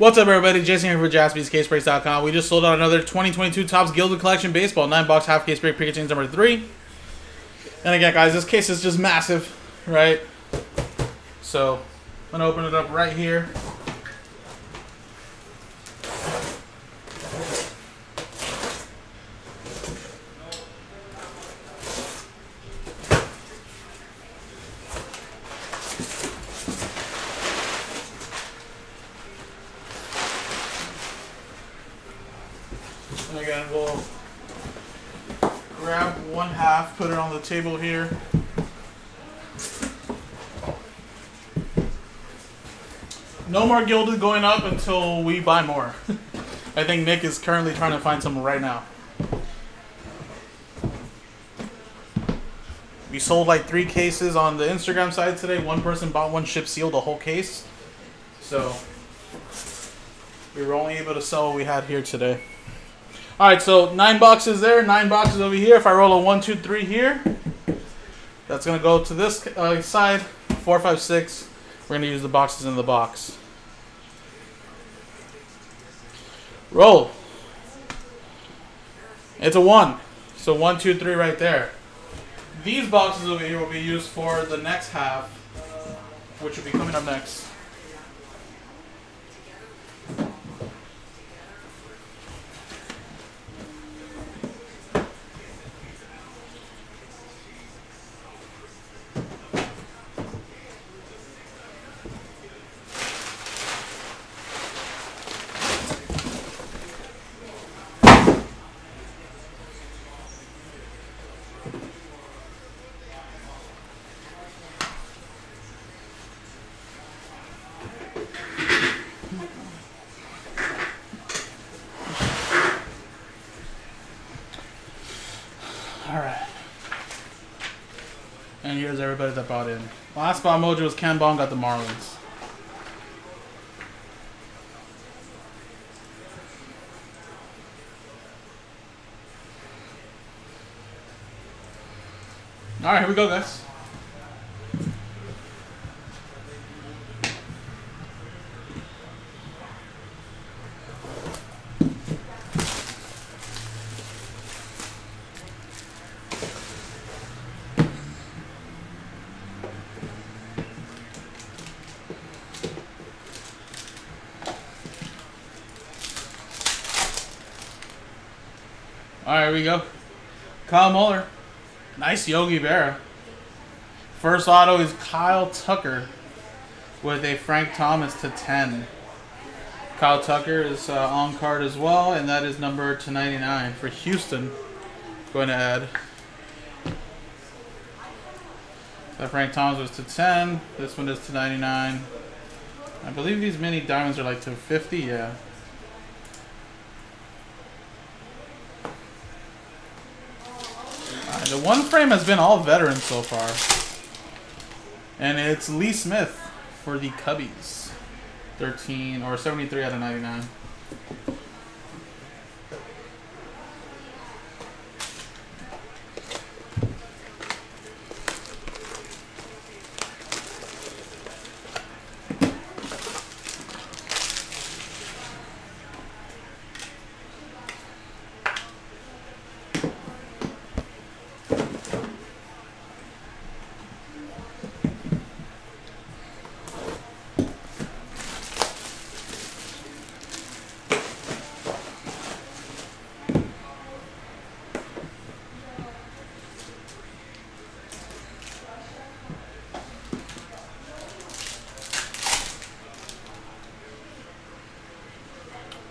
What's up, everybody? Jason here for JaspysCaseBreaks.com. We just sold out another 2022 Topps Gilded Collection Baseball 9 box half case break Pikachu number 3. And again, guys, this case is just massive, right? So, I'm going to open it up right here. And again, we'll grab one half, put it on the table here. No more gilded going up until we buy more. I think Nick is currently trying to find some right now. We sold like three cases on the Instagram side today. One person bought one ship sealed the whole case. So we were only able to sell what we had here today. All right, so nine boxes there, nine boxes over here. If I roll a one, two, three here, that's gonna go to this uh, side. Four, five, six. We're gonna use the boxes in the box. Roll. It's a one. So one, two, three right there. These boxes over here will be used for the next half, which will be coming up next. Here's everybody that bought in. Last spot mojo was Ken Bong got the Marlins. All right, here we go, guys. All right, here we go. Kyle Muller. Nice Yogi Berra. First auto is Kyle Tucker with a Frank Thomas to 10. Kyle Tucker is uh, on card as well, and that is number to 99 for Houston. Going to add. That Frank Thomas was to 10. This one is to 99. I believe these mini diamonds are like to 50, yeah. The one frame has been all veterans so far. And it's Lee Smith for the Cubbies. 13 or 73 out of 99.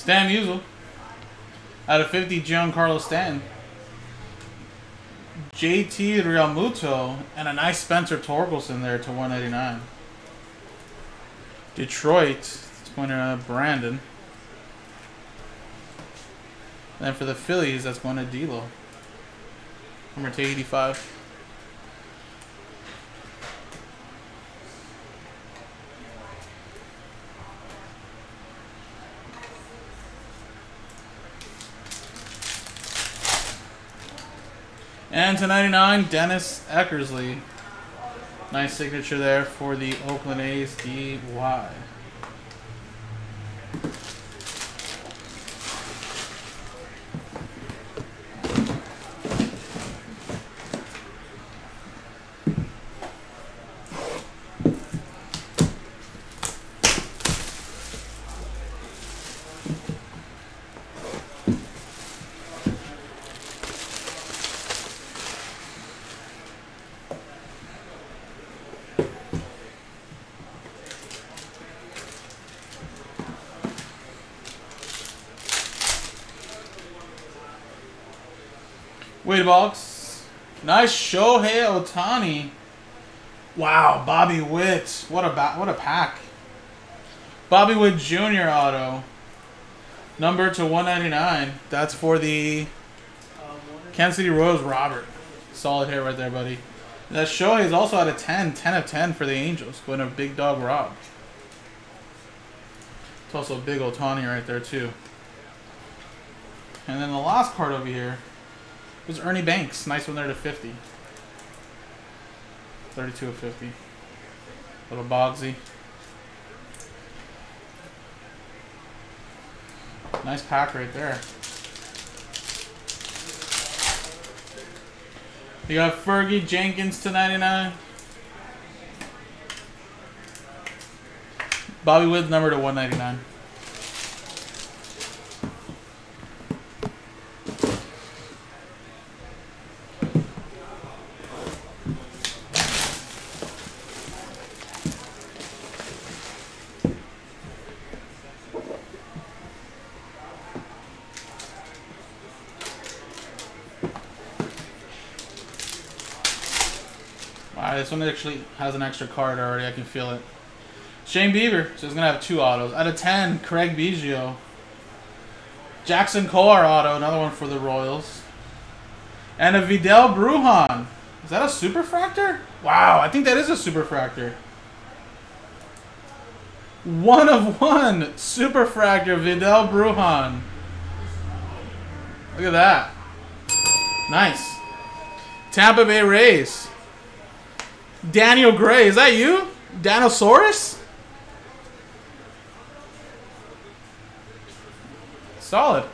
Stan Musial. Out of 50, Giancarlo Stanton. JT Realmuto and a nice Spencer Torkelson there to 189. Detroit, it's going to Brandon. And for the Phillies, that's going to D'Lo. Number 285. And to 99, Dennis Eckersley. Nice signature there for the Oakland A's DY. Wade box. Nice Shohei Ohtani. Wow, Bobby Witt. What a what a pack. Bobby Witt Jr. auto. Number to 199. That's for the Kansas City Royals Robert. Solid hit right there, buddy. That Shohei is also at a 10. 10 of 10 for the Angels. Going to Big Dog Rob. It's also a big Ohtani right there, too. And then the last card over here was Ernie Banks. Nice one there to 50. 32 of 50. Little Bogsy. Nice pack right there. You got Fergie Jenkins to 99. Bobby Woods number to 199. This one actually has an extra card already. I can feel it. Shane Bieber. So he's going to have two autos. Out of 10, Craig Biggio. Jackson Kowar auto. Another one for the Royals. And a Vidal Brujan. Is that a superfractor? Wow, I think that is a superfractor. One of one superfractor Vidal Brujan. Look at that. Nice. Tampa Bay Rays. Daniel Gray, is that you? Danosaurus? Solid.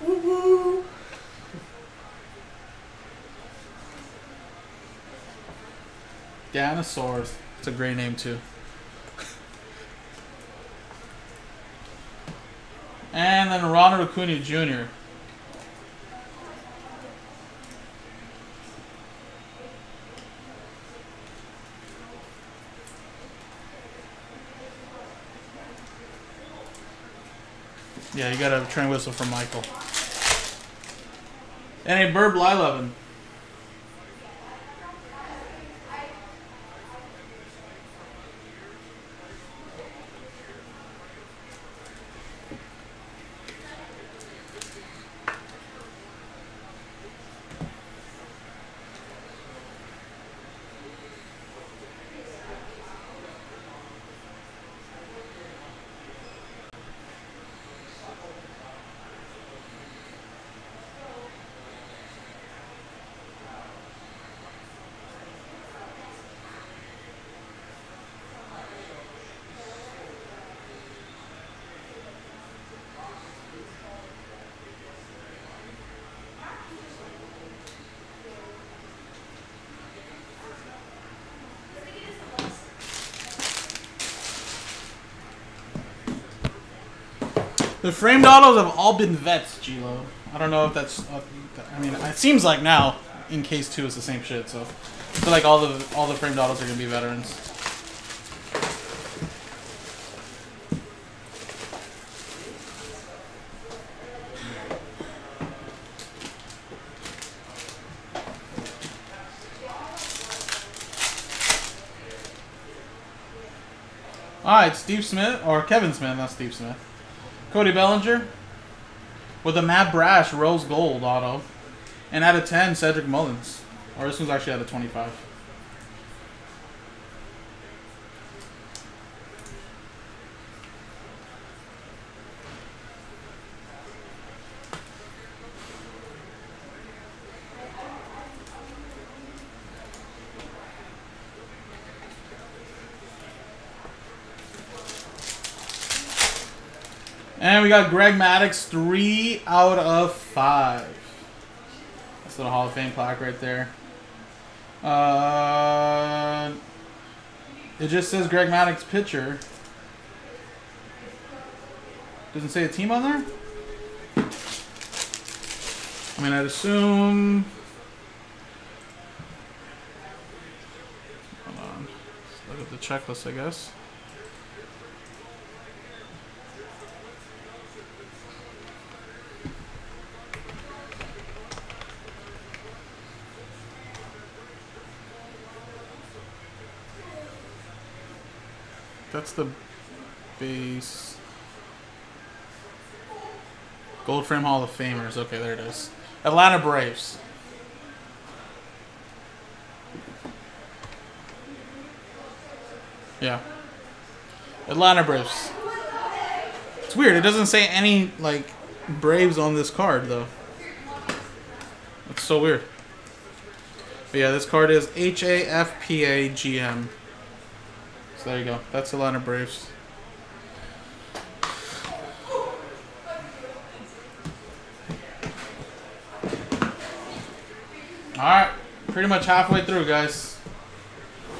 Woo Danosaurs. It's a great name too. and then Ronald Acuna Jr. Yeah, you got a train whistle from Michael. And a Bert Blyleven. The framed autos have all been vets, Gilo. I don't know if that's. I mean, it seems like now in case two is the same shit. So feel like all the all the framed autos are gonna be veterans. Ah, Alright, Steve Smith, or Kevin Smith, not Steve Smith. Cody Bellinger with a Matt Brash Rose Gold auto. And out of 10, Cedric Mullins. Or this one's actually out of 25. And we got Greg Maddux, three out of five. That's a little Hall of Fame plaque right there. Uh, it just says Greg Maddux pitcher. Doesn't say a team on there? I mean, I'd assume... Hold on. Let's look at the checklist, I guess. That's the base. Gold Frame Hall of Famers. Okay, there it is. Atlanta Braves. Yeah. Atlanta Braves. It's weird. It doesn't say any, like, Braves on this card, though. It's so weird. But yeah, this card is H-A-F-P-A-G-M. So there you go. That's Atlanta Braves. Alright, pretty much halfway through, guys.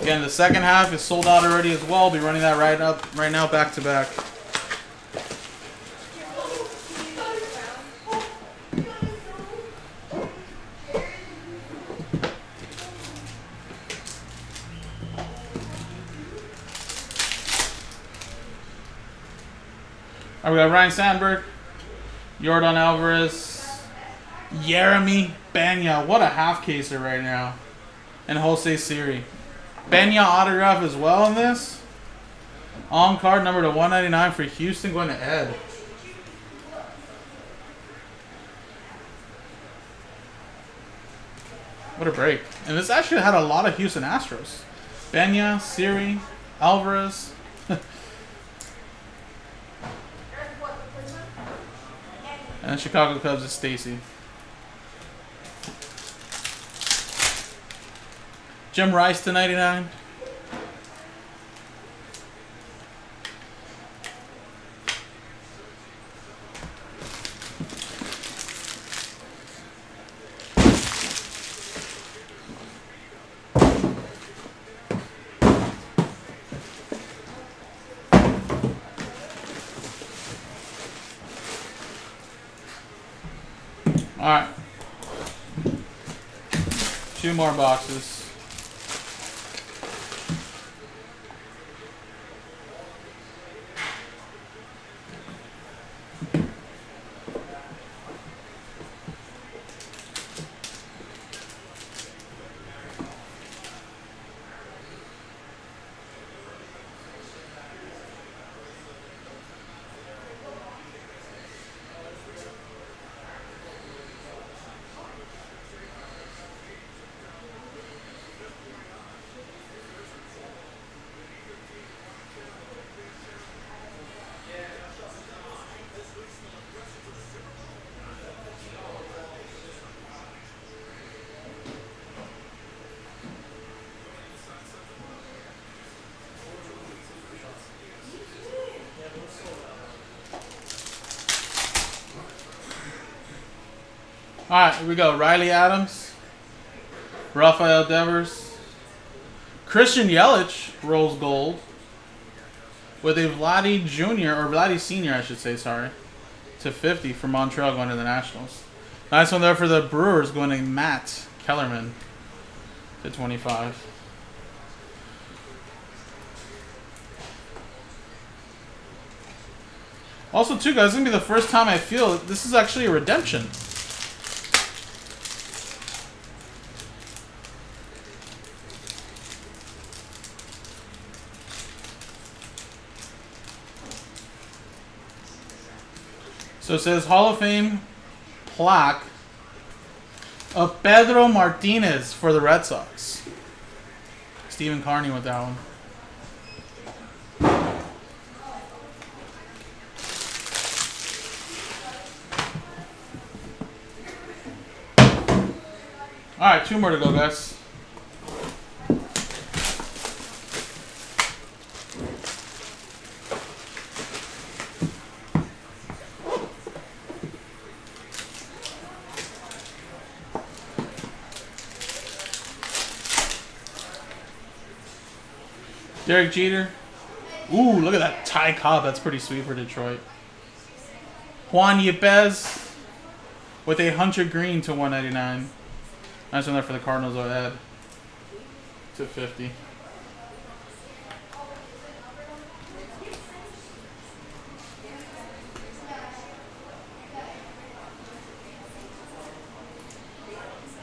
Again, the second half is sold out already as well. I'll be running that right up right now back to back. We got Ryne Sandberg, Yordan Alvarez, Jeremy Pena. What a half caser right now. And Jose Siri. Pena autograph as well in this. On card number to 199 for Houston going to Ed. What a break. And this actually had a lot of Houston Astros. Pena, Siri, Alvarez. And Chicago Cubs is Stacy. Jim Rice to 99. All right. Two more boxes. All right, here we go. Riley Adams, Rafael Devers, Christian Yelich rose gold with a Vladdy Jr. or Vladdy Senior, I should say. Sorry, to 50 for Montreal going to the Nationals. Nice one there for the Brewers going to Matt Kellerman to 25. Also, too, guys, is going to be the first time I feel this is actually a redemption. So it says Hall of Fame plaque of Pedro Martinez for the Red Sox. Stephen Carney with that one. All right, two more to go, guys. Derek Jeter. Ooh, look at that Ty Cobb. That's pretty sweet for Detroit. Juan Yepez with a Hunter Green to 199. Nice one there for the Cardinals, I'll add to 50.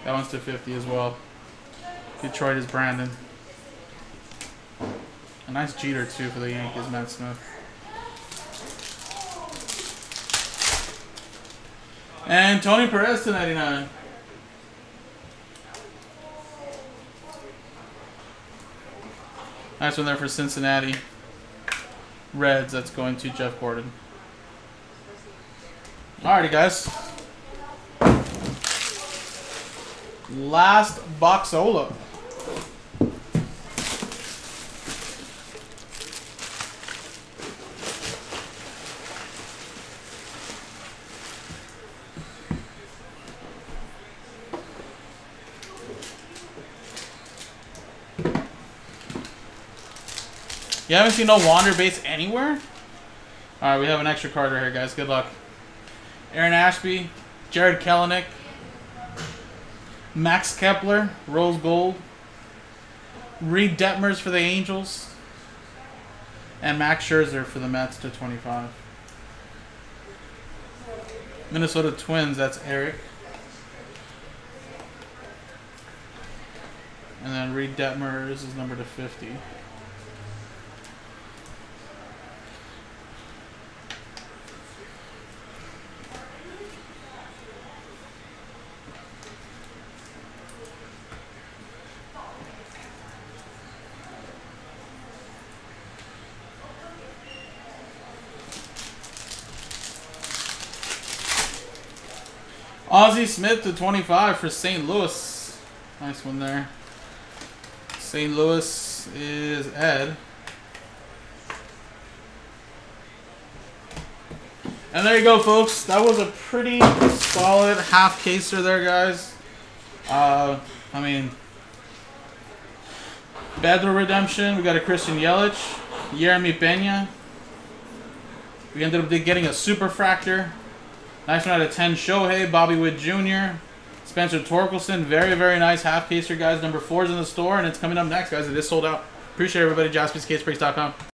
That one's to 50 as well. Detroit is Brandon. Nice Jeter, too, for the Yankees, Matt Smith. And Tony Perez to 99. Nice one there for Cincinnati. Reds, that's going to Jeff Gordon. Alrighty, guys. Last box Boxola. You haven't seen no Wander base anywhere? Alright, we have an extra card right here, guys. Good luck. Aaron Ashby, Jarred Kelenic, Max Kepler, Rose Gold, Reid Detmers for the Angels, and Max Scherzer for the Mets to 25. Minnesota Twins, that's Eric. And then Reid Detmers is number to 50. Smith to 25 for St. Louis. Nice one there. St. Louis is Ed. And there you go, folks. That was a pretty solid half caser there, guys. Uh, I mean, Pedro Redemption. We got a Christian Yelich. Jeremy Pena. We ended up getting a Superfractor. Nice one out of 10, Shohei, Bobby Wood Jr., Spencer Torkelson. Very, very nice half caser, guys. Number four is in the store, and it's coming up next, guys. It is sold out. Appreciate everybody. JaspysCaseBreaks.com.